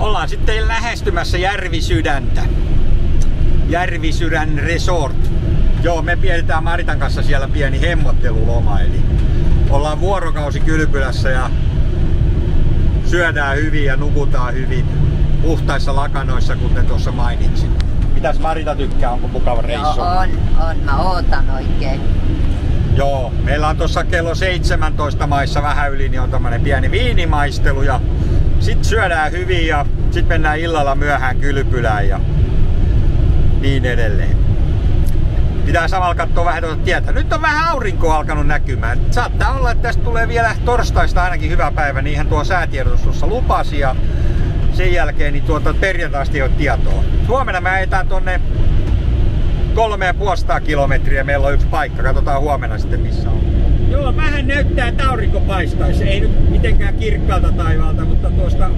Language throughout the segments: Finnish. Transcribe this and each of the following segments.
Ollaan sitten lähestymässä Järvisydäntä. Järvisydän Resort. Joo, me pienetään Maritan kanssa siellä pieni hemmotteluloma, eli ollaan vuorokausi kylpylässä ja syödään hyvin ja nukutaan hyvin puhtaissa lakanoissa, kuten tuossa mainitsin. Mitäs Marita tykkää? Onko mukava reissu? Joo, on, on. Mä ootan oikein. Joo, meillä on tuossa kello 17 maissa vähän yli, niin on tämmönen pieni viinimaistelu ja sit syödään hyvin ja sit mennään illalla myöhään kylpylään ja niin edelleen. Pitää samalla katsoa vähän tuota tietä. Nyt on vähän aurinko alkanut näkymään. Saattaa olla, että tästä tulee vielä torstaista ainakin hyvä päivä, niinhän tuo säätiedotus tuossa lupasi ja sen jälkeen niin tuota perjantaista ei ole tietoa. Huomenna me ajetaan tonne kolme ja puolesta kilometriä. Meillä on yksi paikka. Katsotaan huomenna sitten missä on. Joo, vähän näyttää, että aurinko paistaisi. Ei nyt mitenkään kirkkaalta taivaalta, mutta tuosta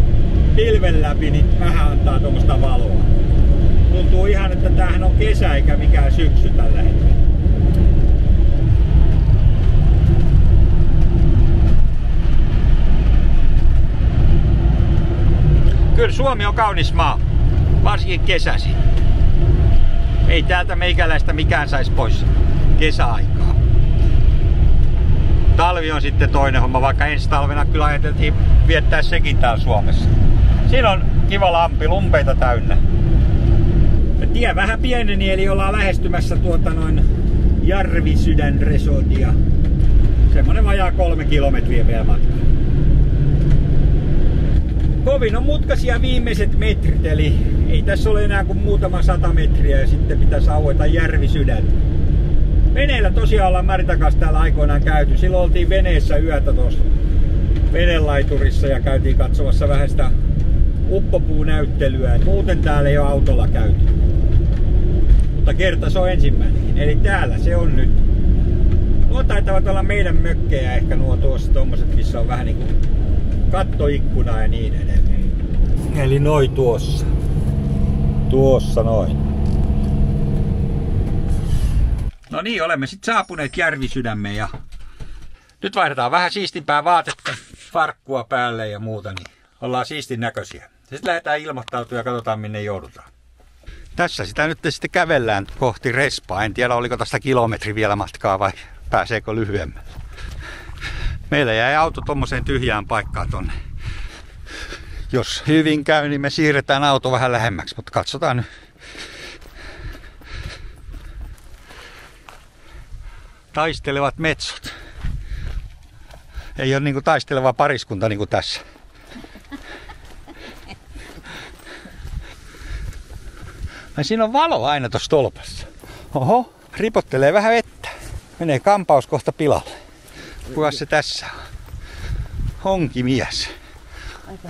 pilven läpi niin vähän antaa tuommoista valoa. Tuntuu ihan, että tämähän on kesä eikä mikään syksy tällä hetkellä. Kyllä Suomi on kaunis maa, varsinkin kesäsi. Ei täältä meikäläistä mikään saisi pois kesäaikaa. Talvi on sitten toinen homma, vaikka ensi talvena kyllä ajateltiin viettää sekin täällä Suomessa. Siinä on kiva lampi, lumpeita täynnä. Ja tie vähän pieneni, eli ollaan lähestymässä tuota noin Järvisydän resortia. Semmonen vajaa kolme kilometriä vielä matkaa. Kovin on mutkaisia viimeiset metrit, eli ei tässä ole enää kuin muutama sata metriä ja sitten pitäisi aueta järvisydän. Veneellä tosiaan ollaan Maritan kanssa täällä aikoinaan käyty. Silloin oltiin veneessä yötä tuossa venelaiturissa ja käytiin katsomassa vähän sitä uppopuunäyttelyä. Muuten täällä ei ole autolla käyty. Mutta kerta se on ensimmäinenkin. Eli täällä se on nyt. Nuo taitavat olla meidän mökkejä ehkä nuo tuossa tommoset, missä on vähän niinku kattoikkuna ja niin edelleen. Eli noi tuossa. Tuossa noin. No niin, olemme sitten saapuneet Järvisydämeen ja nyt vaihdetaan vähän siistimpää vaatetta, farkkua päälle ja muuta, niin ollaan siistin näköisiä. Sitten lähdetään ilmoittautumaan ja katsotaan minne joudutaan. Tässä sitä nyt sitten kävellään kohti Respaa. En tiedä oliko tästä kilometri vielä matkaa vai pääseekö lyhyemmällä. Meillä jäi auto tuommoiseen tyhjään paikkaan tonne. Jos hyvin käy, niin me siirretään auto vähän lähemmäksi, mutta katsotaan nyt. Taistelevat metsot. Ei ole niinku taisteleva pariskunta niinku tässä. Ai siinä on valo aina tuossa tolpassa. Oho, ripottelee vähän vettä. Menee kampaus kohta pilalle. Kuka se tässä on? Honkimies.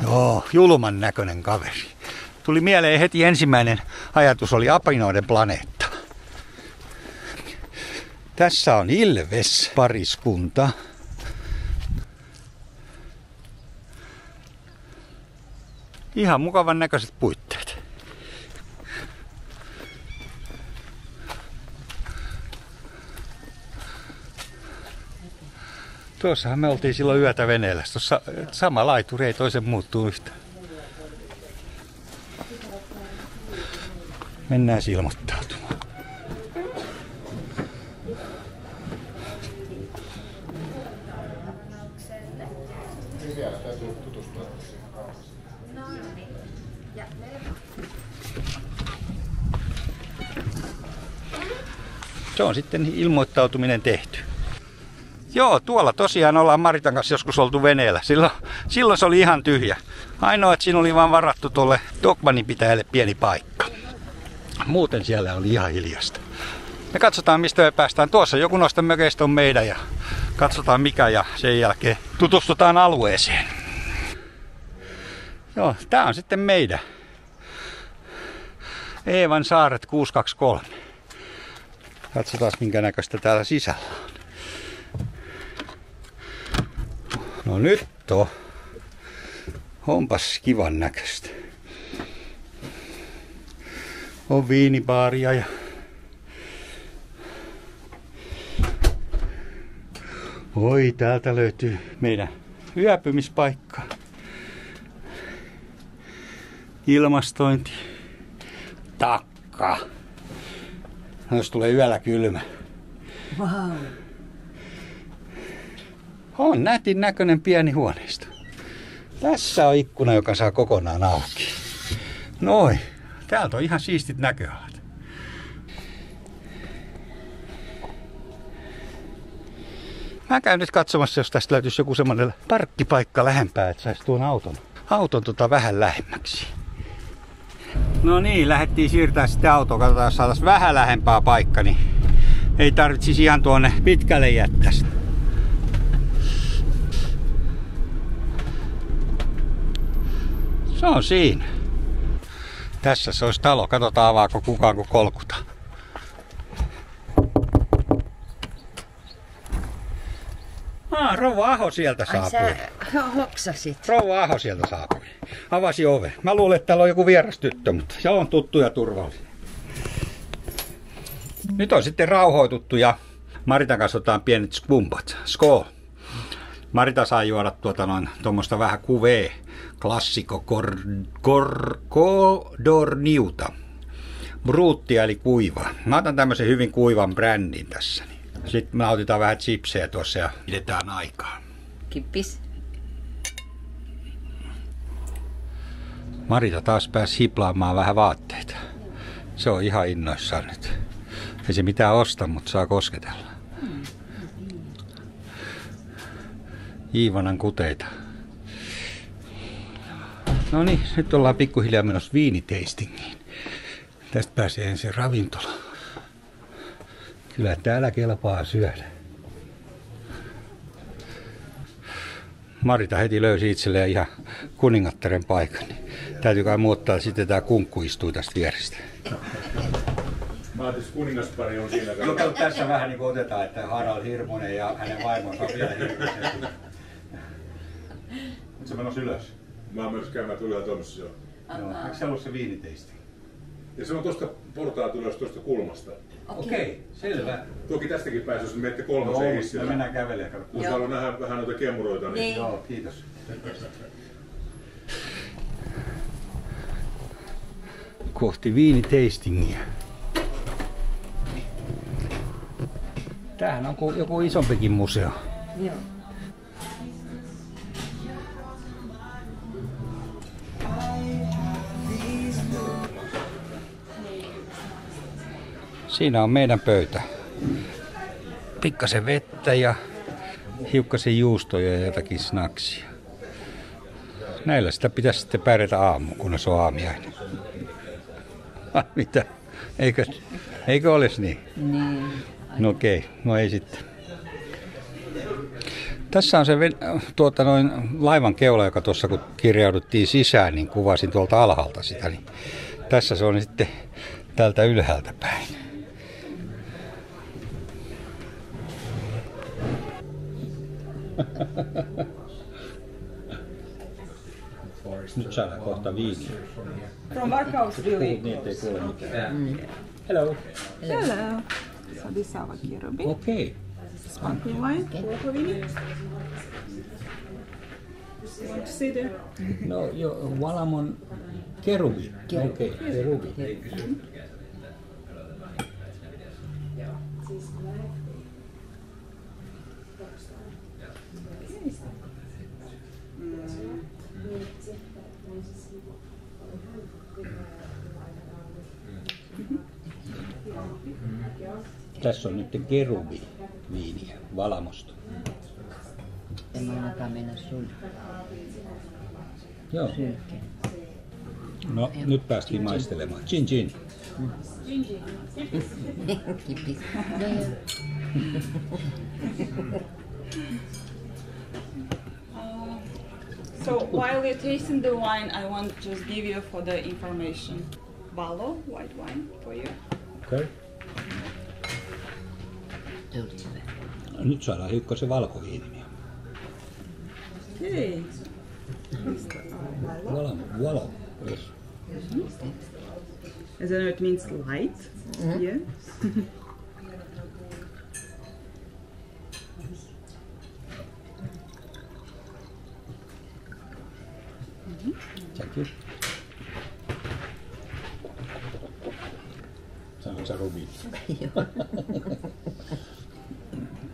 Joo, julman näköinen kaveri. Tuli mieleen heti ensimmäinen ajatus oli apinoiden planeetta. Tässä on Ilves pariskunta. Ihan mukavan näköiset puitteet. Tuossahan me oltiin silloin yötä veneellä. Tuossa sama laituri ei toisen muuttuu yhtään. Mennään ilmoittautumaan. Se on sitten ilmoittautuminen tehty. Joo, tuolla tosiaan ollaan Maritan kanssa joskus oltu veneellä. Silloin, silloin se oli ihan tyhjä. Ainoa, että siinä oli vaan varattu tuolle Dogmanin pitäjälle pieni paikka. Muuten siellä oli ihan hiljasta. Me katsotaan, mistä me päästään. Tuossa joku noista mökeistä on meidän ja katsotaan mikä ja sen jälkeen tutustutaan alueeseen. Joo, tää on sitten meidän. Eevan saaret 623. Katsotaan minkä näköistä täällä sisällä on. No nyt on. Onpas kivan näköistä. On viinibaaria ja Oi, täältä löytyy meidän yöpymispaikka. ilmastointi, takka. No, jos tulee yöllä kylmä. Wow. On nätin näköinen pieni huoneisto. Tässä on ikkuna, joka saa kokonaan auki. Noin. Täältä on ihan siistit näköalat. Mä käyn nyt katsomassa, jos tästä löytyisi joku semmoinen parkkipaikka lähempää, että saisi tuon auton, auton tota vähän lähemmäksi. No niin, lähdettiin siirtää sitten autoa. Katsotaan, jos saataisiin vähän lähempää paikka, niin ei tarvitsisi ihan tuonne pitkälle jättää sitä. Se on siinä. Tässä se olisi talo. Katsotaan avaako kukaan kun kolkuta. Ah, Rouva Aho sieltä Ai saapui. sä hoksasit. Rouva Aho sieltä saapui. Avasi ove. Mä luulen, että täällä on joku vieras tyttö, mutta se on tuttu ja turvallinen. Nyt on sitten rauhoituttu ja Maritan kanssa otetaan pienet skumpat. Skol. Marita saa juoda tuota noin tuommoista vähän kuve klassikko kor, kor, kodorniuta. Bruuttia eli kuiva. Mä otan tämmöisen hyvin kuivan brändin tässä. Sitten me nautitaan vähän chipsejä tuossa ja pidetään aikaa. Kippis. Marita taas pääsi hiplaamaan vähän vaatteita. Se on ihan innoissaan nyt. Ei se mitään osta, mutta saa kosketella. Iivanan kuteita. No niin, nyt ollaan pikkuhiljaa menossa viiniteistingiin. Tästä pääsee ensin ravintola. Kyllä täällä kelpaa syödä. Marita heti löysi itselleen ihan kuningattaren paikan. Niin täytyy kai muuttaa sitten tämä kunkku istuu tästä vierestä. Että kuningaspari on siinä. No tässä vähän niin otetaan, että Harald Hirmonen ja hänen vaimonsa on vielä hirmuisen. Nyt se menossa ylös. Mä oon myös käymään tulee tuommoisessa jo. Joo. Eikö se ollut se viiniteisti? Ja se on tuosta portaat ylös tuosta kulmasta. Okei, okay, selvä. Toki tästäkin pääsee, jos menette kolmoseen me hissillä. mennään kävelemään. kato. Kun täällä on vähän, noita kemuroita, niin Niin. Joo, kiitos. Kohti viiniteistingiä. Tämähän on ku- joku isompikin museo. Joo. Siinä on meidän pöytä. Pikkasen vettä ja hiukkasen juustoja ja jotakin snaksia. Näillä sitä pitäisi sitten pärjätä aamu, kun se on aamiainen. Ai mitä? Eikö, eikö olisi niin? Niin. No okei, no ei sitten. Tässä on se tuota noin laivan keula, joka tuossa kun kirjauduttiin sisään, niin kuvasin tuolta alhaalta sitä. Niin tässä se on sitten tältä ylhäältä päin. Nyt saadaan kohta viiniä. From Varkaus really. Niin, ettei kuule mitään. Hello. Hello. So this is our Kirubi. Okei. Sparkling wine. Volkovini. You want to see the... No jo, Valamon kerubi. Okei, okay, kerubi. Tässä on nyt kerubi viiniä Valamosta. En mä ainakaan mennä sun Joo. sylkeen. No nyt päästiin maistelemaan. Chin chin. So while you're tasting the wine, I want to just give you for the information. Valo, white wine for you. Okay. Tuli hyvä. Nyt saadaan hiukkasen valkoviiniä. Okay. Valo, valo. Yes. As I know, it means light. Yeah. Thank you. Sä rubin. Joo.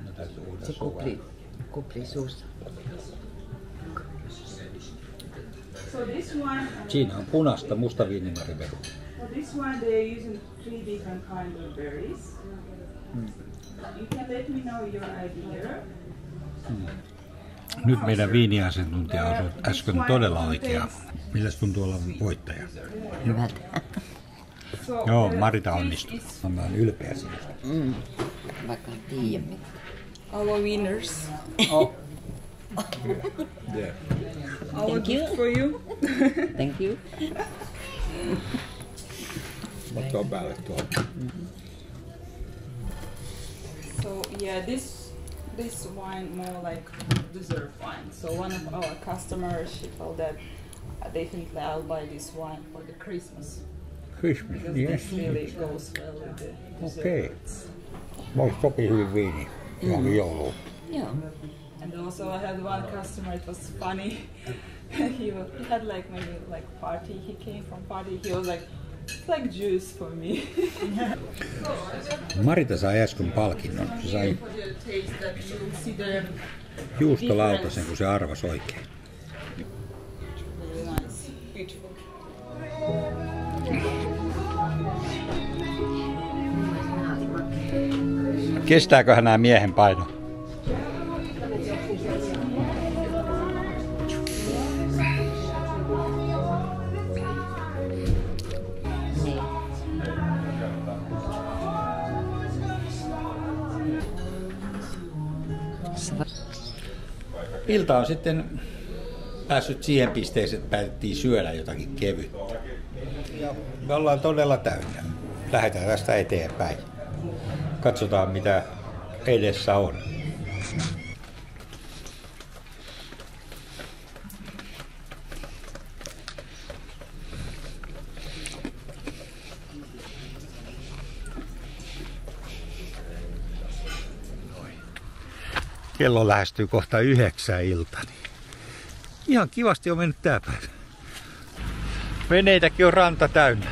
No, täytyy uudella Se suvella. kupli, kupli suussa. So this one, Siinä on punasta musta viinimariberi. for this one they're using three different kind of berries. You can let me know your idea. Nyt meidän viiniasiantuntija on äsken todella oikea. Milläs tuntuu olla voittaja? Hyvät. So Joo, the Marita onnistui. is Mä olen ylpeä sinusta. Mm. Vaikka en tiedä mitä. Our winners. Oh. Yeah. Our Thank you. gift for you. Thank you. Mutta on päälle tuolla. So yeah, this this wine more like dessert wine. So one of our customers she told that they think that I'll buy this wine for the Christmas Christmas, because yes. this really goes well with the Okay. desserts. Voisi sopii hyvin viini. Johonkin jouluun. And also I had one customer. It was funny. he, wa- he had like maybe like party. He came from party. He was like, it's like juice for me. Marita sai äsken palkinnon. Se sai juustolautasen, kun se arvasi oikein. Kestääköhän nämä miehen paino? Ilta on sitten päässyt siihen pisteeseen, että päätettiin syödä jotakin kevyttä. Ja me ollaan todella täynnä. Lähdetään tästä eteenpäin. Katsotaan mitä edessä on. Kello lähestyy kohta yhdeksän ilta. Niin ihan kivasti on mennyt tää päivä. Veneitäkin on ranta täynnä.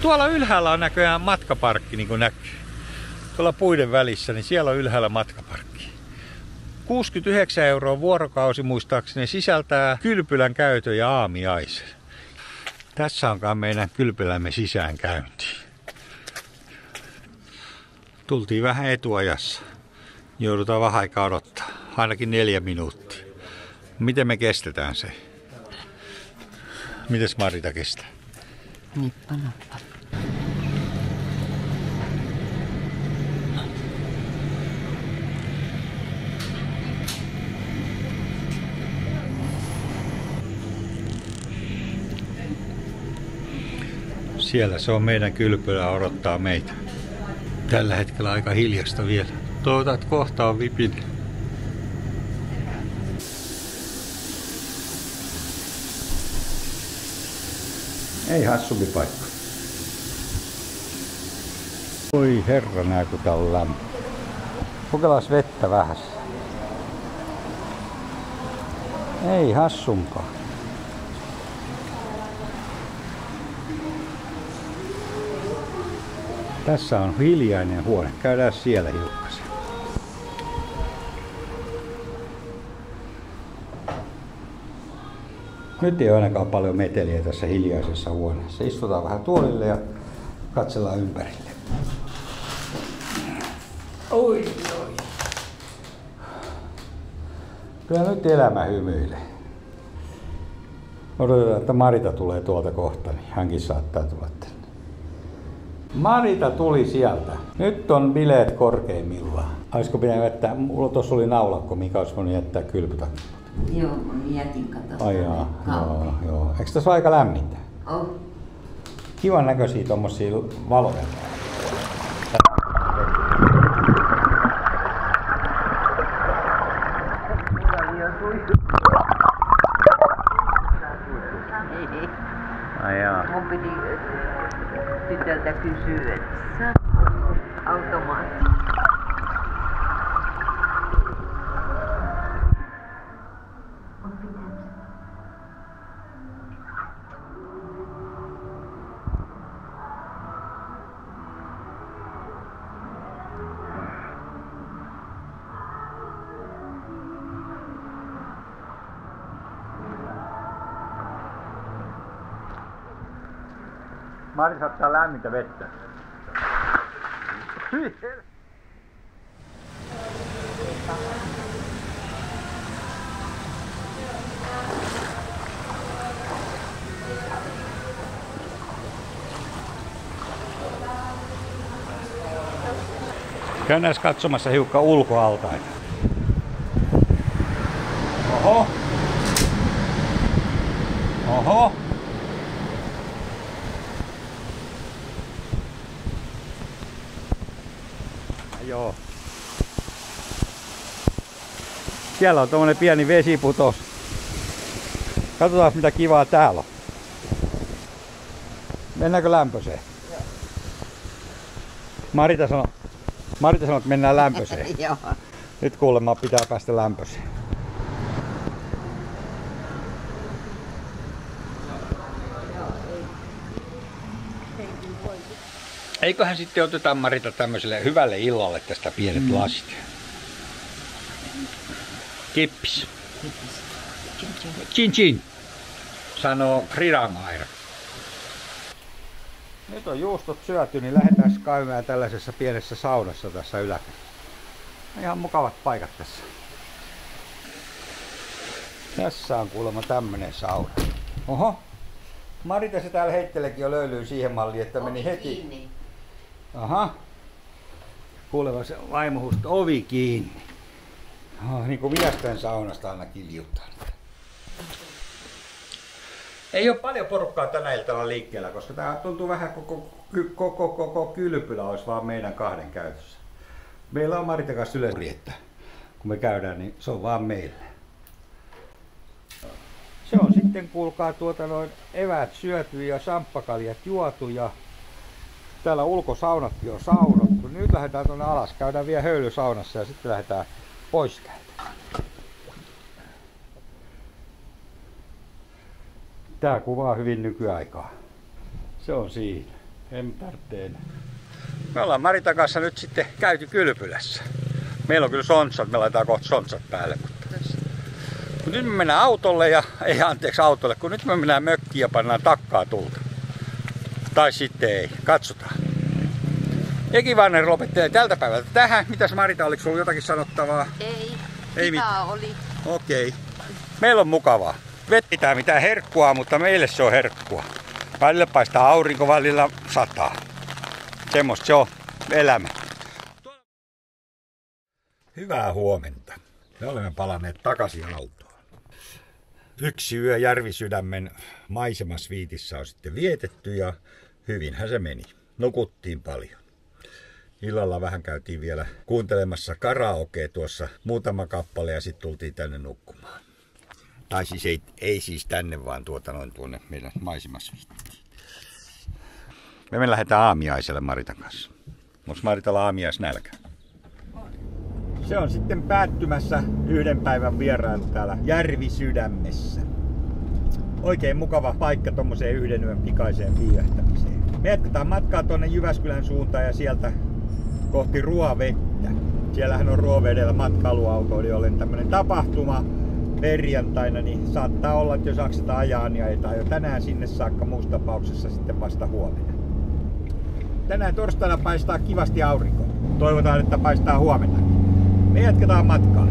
Tuolla ylhäällä on näköjään matkaparkki, niin kuin näkyy. Tuolla puiden välissä, niin siellä on ylhäällä matkaparkki. 69 euroa vuorokausi muistaakseni sisältää kylpylän käytön ja aamiaisen. Tässä onkaan meidän kylpylämme sisäänkäynti. Tultiin vähän etuajassa. Joudutaan vähän aikaa odottaa. Ainakin neljä minuuttia. Miten me kestetään se? Mites Marita kestää? Nippa nappa. Siellä se on meidän kylpylä odottaa meitä. Tällä hetkellä aika hiljasta vielä. Toivotaan, että kohta on vipin. Ei hassumpi paikka. Oi herra nää kun tää on. Kokeillaan vettä vähän. Ei hassumpaa. Tässä on hiljainen huone. Käydään siellä hiukkasen. Nyt ei ole ainakaan paljon meteliä tässä hiljaisessa huoneessa. Istutaan vähän tuolille ja katsellaan ympärille. Oi, oi. Kyllä nyt elämä hymyilee. Odotetaan, että Marita tulee tuolta kohta, niin hänkin saattaa tulla tänne. Marita tuli sieltä. Nyt on bileet korkeimmillaan. Olisiko pitänyt jättää, mulla tuossa oli naulakko, mikä olisi voinut jättää kylpytakki. Joo, mä jätin kato. Ai jaa, Kaappiin. joo, joo. Eikö tässä ole aika lämmintä? Oh. Kivan näköisiä tommosia valoja. Ei, Ai jaa. mun piti äh, tytöltä kysyä, että saa automaatti. Marita ottaa lämmintä vettä. Käydään katsomassa hiukka ulkoaltaita. Oho. Oho. Joo. Siellä on tuommoinen pieni vesiputos. Katsotaan mitä kivaa täällä on. Mennäänkö lämpöseen? Marita sanoi, Marita sanoi, että mennään lämpöseen. Joo. Nyt kuulemma pitää päästä lämpöseen. Eiköhän sitten oteta Marita tämmöiselle hyvälle illalle tästä pienet mm. lasit. Kippis. Chin chin. Sanoo Ridamaira. Nyt on juustot syöty, niin lähdetään käymään tällaisessa pienessä saunassa tässä yläkerrassa. Ihan mukavat paikat tässä. Tässä on kuulemma tämmönen sauna. Oho. Marita se täällä heittelekin jo löylyy siihen malliin, että meni heti. Kiinni. Aha. Kuuleva se vaimo huusi, ovi kiinni. Oh, niin kuin miesten saunasta aina kiljutaan. Ei ole paljon porukkaa tänä iltana liikkeellä, koska tämä tuntuu vähän koko, koko, koko kylpylä olisi vaan meidän kahden käytössä. Meillä on Marita kanssa yleensä, että kun me käydään, niin se on vaan meille. Se on sitten, kuulkaa, tuota noin eväät syöty ja samppakaljat juotu ja täällä ulkosaunatkin on saunottu. Nyt lähdetään tuonne alas, käydään vielä höylysaunassa ja sitten lähdetään pois täältä. Tää kuvaa hyvin nykyaikaa. Se on siinä. En tarvitse enää. Me ollaan Maritan kanssa nyt sitten käyty kylpylässä. Meillä on kyllä sontsat, me laitetaan kohta sontsat päälle. Mutta... Mut nyt me mennään autolle ja, ei anteeksi autolle, kun nyt me mennään mökkiin ja pannaan takkaa tulta. Tai sitten ei, katsotaan. Eki Vanner lopettelee tältä päivältä tähän. Mitäs Marita, oliko sulla jotakin sanottavaa? Ei. Ei Kivaa oli. Okei. Okay. Meillä on mukavaa. Vetitään mitään herkkua, mutta meille se on herkkua. Välillä paistaa aurinko, välillä sataa. Semmosta se on elämä. Hyvää huomenta. Me olemme palanneet takaisin autoon. Yksi yö Järvisydämen maisemasviitissä on sitten vietetty ja hyvinhän se meni. Nukuttiin paljon. Illalla vähän käytiin vielä kuuntelemassa karaokea tuossa muutama kappale ja sitten tultiin tänne nukkumaan. Tai siis ei, ei siis tänne, vaan tuota noin tuonne meidän maisemasviittiin. Me me lähdetään aamiaiselle Maritan kanssa. Onko Maritalla aamiais nälkä? Se on sitten päättymässä yhden päivän vierailu täällä Järvisydämessä. Oikein mukava paikka tuommoiseen yhden yön pikaiseen viiähtämiseen. Me jatketaan matkaa tuonne Jyväskylän suuntaan ja sieltä kohti Ruovettä. Siellähän on Ruovedellä matkailuautoilijoille tämmönen tapahtuma perjantaina, niin saattaa olla, että jos jaksetaan ajaa, niin ajetaan jo tänään sinne saakka, muussa tapauksessa sitten vasta huomenna. Tänään torstaina paistaa kivasti aurinko. Toivotaan, että paistaa huomenna. Me jatketaan matkaa.